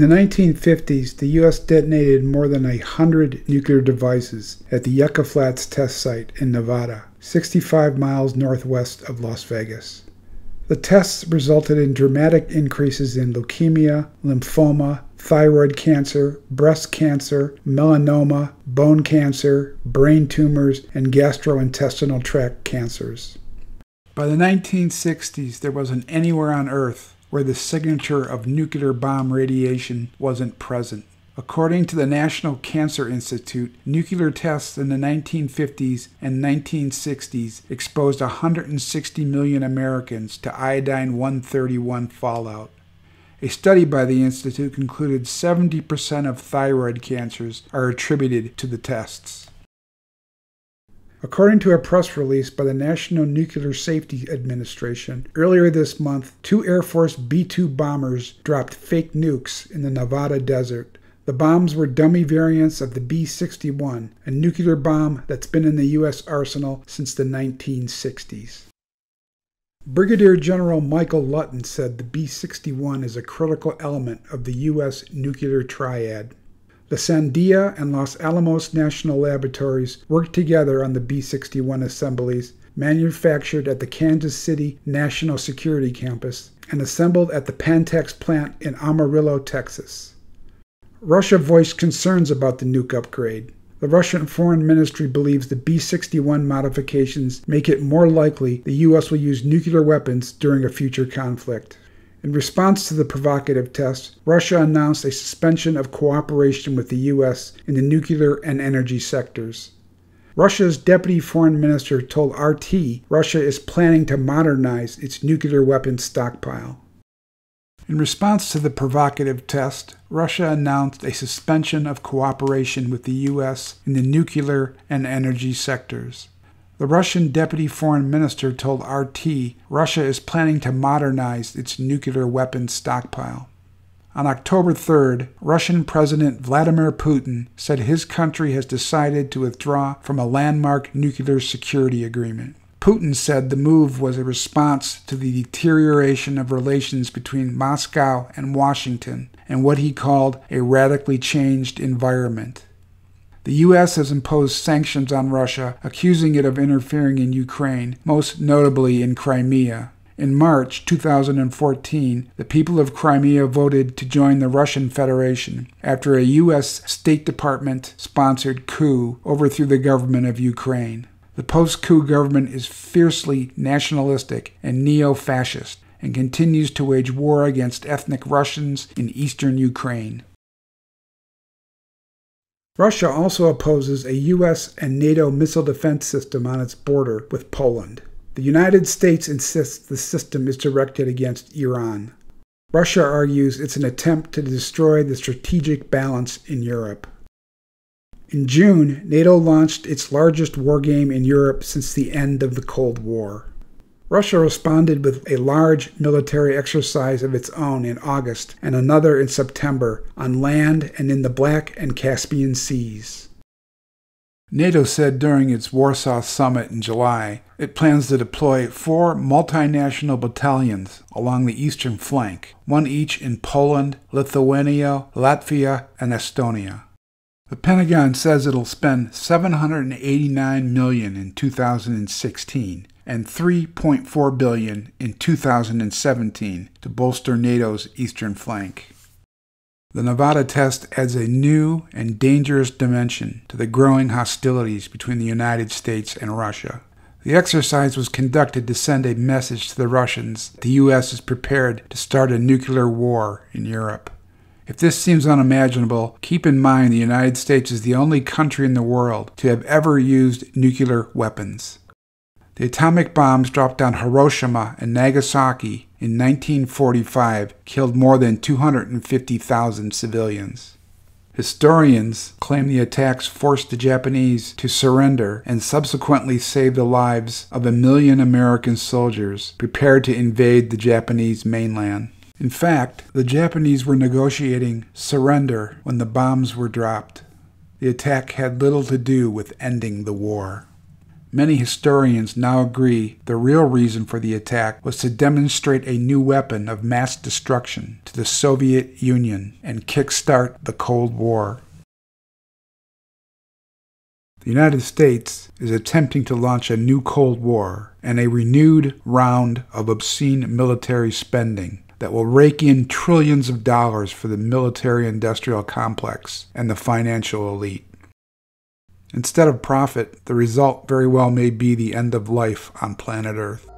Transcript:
In the 1950s, the U.S. detonated more than a hundred nuclear devices at the Yucca Flats test site in Nevada, 65 miles northwest of Las Vegas. The tests resulted in dramatic increases in leukemia, lymphoma, thyroid cancer, breast cancer, melanoma, bone cancer, brain tumors, and gastrointestinal tract cancers. By the 1960s, there wasn't anywhere on Earth where the signature of nuclear bomb radiation wasn't present. According to the National Cancer Institute, nuclear tests in the 1950s and 1960s exposed 160 million Americans to iodine 131 fallout. A study by the Institute concluded 70% of thyroid cancers are attributed to the tests. According to a press release by the National Nuclear Safety Administration, earlier this month, two Air Force B 2 bombers dropped fake nukes in the Nevada desert. The bombs were dummy variants of the B 61, a nuclear bomb that's been in the U.S. arsenal since the 1960s. Brigadier General Michael Lutton said the B 61 is a critical element of the U.S. nuclear triad. The Sandia and Los Alamos National Laboratories worked together on the B 61 assemblies manufactured at the Kansas City National Security Campus and assembled at the Pantex plant in Amarillo, Texas. Russia voiced concerns about the nuke upgrade. The Russian Foreign Ministry believes the B 61 modifications make it more likely the U.S. will use nuclear weapons during a future conflict. In response to the provocative test, Russia announced a suspension of cooperation with the U.S. in the nuclear and energy sectors. Russia's deputy foreign minister told RT Russia is planning to modernize its nuclear weapons stockpile. In response to the provocative test, Russia announced a suspension of cooperation with the U.S. in the nuclear and energy sectors. The Russian deputy foreign minister told RT Russia is planning to modernize its nuclear weapons stockpile. On October 3rd, Russian President Vladimir Putin said his country has decided to withdraw from a landmark nuclear security agreement. Putin said the move was a response to the deterioration of relations between Moscow and Washington and what he called a radically changed environment. The U.S. has imposed sanctions on Russia, accusing it of interfering in Ukraine, most notably in Crimea. In March 2014, the people of Crimea voted to join the Russian Federation after a U.S. State Department sponsored coup overthrew the government of Ukraine. The post coup government is fiercely nationalistic and neo fascist and continues to wage war against ethnic Russians in eastern Ukraine. Russia also opposes a U.S. and NATO missile defense system on its border with Poland. The United States insists the system is directed against Iran. Russia argues it's an attempt to destroy the strategic balance in Europe. In June, NATO launched its largest war game in Europe since the end of the Cold War. Russia responded with a large military exercise of its own in August and another in September on land and in the Black and Caspian Seas. NATO said during its Warsaw summit in July it plans to deploy four multinational battalions along the eastern flank, one each in Poland, Lithuania, Latvia, and Estonia. The Pentagon says it'll spend 789 million in 2016 and 3.4 billion in 2017 to bolster NATO's eastern flank. The Nevada test adds a new and dangerous dimension to the growing hostilities between the United States and Russia. The exercise was conducted to send a message to the Russians that the U.S. is prepared to start a nuclear war in Europe. If this seems unimaginable, keep in mind the United States is the only country in the world to have ever used nuclear weapons. The atomic bombs dropped on Hiroshima and Nagasaki in 1945 killed more than 250,000 civilians. Historians claim the attacks forced the Japanese to surrender and subsequently saved the lives of a million American soldiers prepared to invade the Japanese mainland. In fact, the Japanese were negotiating surrender when the bombs were dropped. The attack had little to do with ending the war. Many historians now agree the real reason for the attack was to demonstrate a new weapon of mass destruction to the Soviet Union and kickstart the Cold War. The United States is attempting to launch a new Cold War and a renewed round of obscene military spending that will rake in trillions of dollars for the military industrial complex and the financial elite. Instead of profit, the result very well may be the end of life on planet Earth.